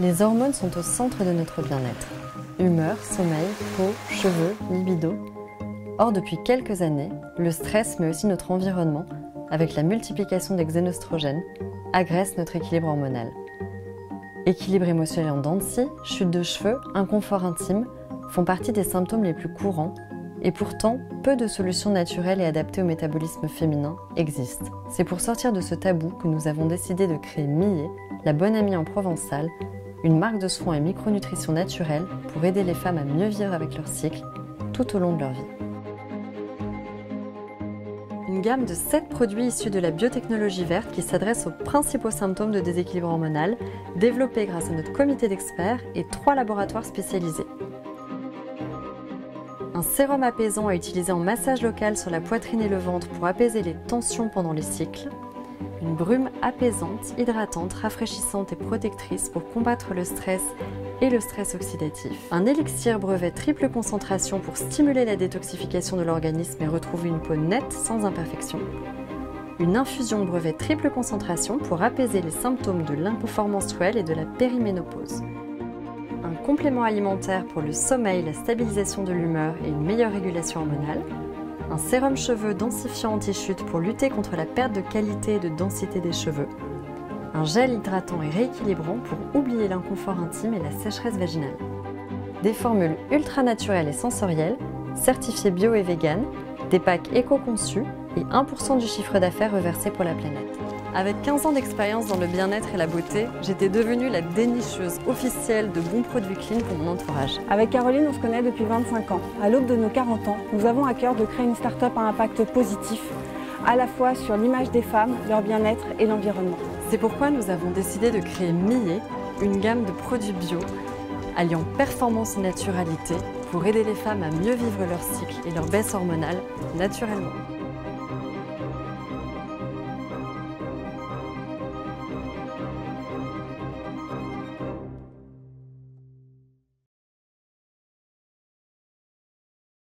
Les hormones sont au centre de notre bien-être. Humeur, sommeil, peau, cheveux, libido. Or, depuis quelques années, le stress, mais aussi notre environnement, avec la multiplication des xénostrogènes, agresse notre équilibre hormonal. Équilibre émotionnel en dents de chute de cheveux, inconfort intime font partie des symptômes les plus courants et pourtant, peu de solutions naturelles et adaptées au métabolisme féminin existent. C'est pour sortir de ce tabou que nous avons décidé de créer Millet, la bonne amie en provençal, une marque de soins et micronutrition naturelle pour aider les femmes à mieux vivre avec leur cycle tout au long de leur vie. Une gamme de 7 produits issus de la biotechnologie verte qui s'adresse aux principaux symptômes de déséquilibre hormonal, développés grâce à notre comité d'experts et 3 laboratoires spécialisés un sérum apaisant à utiliser en massage local sur la poitrine et le ventre pour apaiser les tensions pendant les cycles, une brume apaisante, hydratante, rafraîchissante et protectrice pour combattre le stress et le stress oxydatif, un élixir brevet triple concentration pour stimuler la détoxification de l'organisme et retrouver une peau nette sans imperfection, une infusion brevet triple concentration pour apaiser les symptômes de l'inconfort menstruel et de la périménopause. Un complément alimentaire pour le sommeil, la stabilisation de l'humeur et une meilleure régulation hormonale, un sérum cheveux densifiant anti-chute pour lutter contre la perte de qualité et de densité des cheveux, un gel hydratant et rééquilibrant pour oublier l'inconfort intime et la sécheresse vaginale. Des formules ultra naturelles et sensorielles, certifiées bio et vegan, des packs éco-conçus et 1% du chiffre d'affaires reversé pour la planète. Avec 15 ans d'expérience dans le bien-être et la beauté, j'étais devenue la dénicheuse officielle de bons produits clean pour mon entourage. Avec Caroline, on se connaît depuis 25 ans. À l'aube de nos 40 ans, nous avons à cœur de créer une start-up à impact positif, à la fois sur l'image des femmes, leur bien-être et l'environnement. C'est pourquoi nous avons décidé de créer Millet, une gamme de produits bio alliant performance et naturalité pour aider les femmes à mieux vivre leur cycle et leur baisse hormonale naturellement.